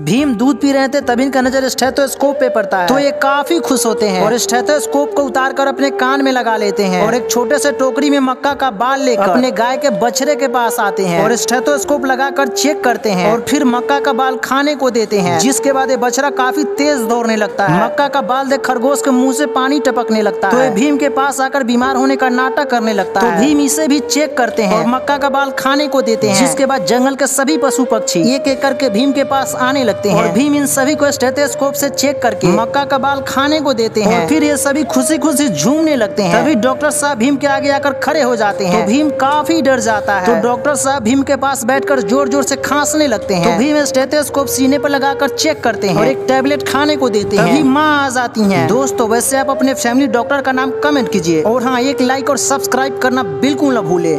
भीम दूध पी रहे थे तभी इनका नज़र स्टेथोस्कोप पे पड़ता है। तो ये काफ़ी खुश होते हैं। और स्टेथोस्कोप को उतार कर अपने कान में लगा लेते हैं। और एक छोटे से टोकरी में मक्का का बाल लेकर अपने गाय के बछड़े के पास आते हैं। और स्टेथोस्कोप लगाकर चेक करते हैं। और फिर मक्का का बाल खाने को देते हैं। जिसके बाद ये बछड़ा काफ़ी तेज दौड़ने लगता है। मक्का का बाल देख खरगोश के मुँह से पानी टपकने लगता है। तो भीम के पास आकर बीमार होने का नाटक करने लगता है। तो भीम इसे भी चेक करते हैं। और मक्का का बाल खाने को देते हैं। जिसके बाद जंगल के सभी पशु पक्षी एक एक करके भीम के पास आने लगते हैं। भीम इन सभी को स्टेथोस्कोप से चेक करके मक्का का बाल खाने को देते हैं। फिर ये सभी खुशी खुशी झूमने लगते हैं। तभी डॉक्टर साहब भीम के आगे आकर खड़े हो जाते हैं। तो भीम काफ़ी डर जाता है। तो डॉक्टर साहब भीम के पास बैठकर ज़ोर ज़ोर से खांसने लगते हैं। तो भीम स्टेथोस्कोप सीने पर लगाकर चेक करते हैं। और एक टेबलेट खाने को देते हैं। तभी माँ आ जाती है। दोस्तों वैसे आप अपने फैमिली डॉक्टर का नाम कमेंट कीजिए। और हाँ एक लाइक और सब्सक्राइब करना बिल्कुल न भूले।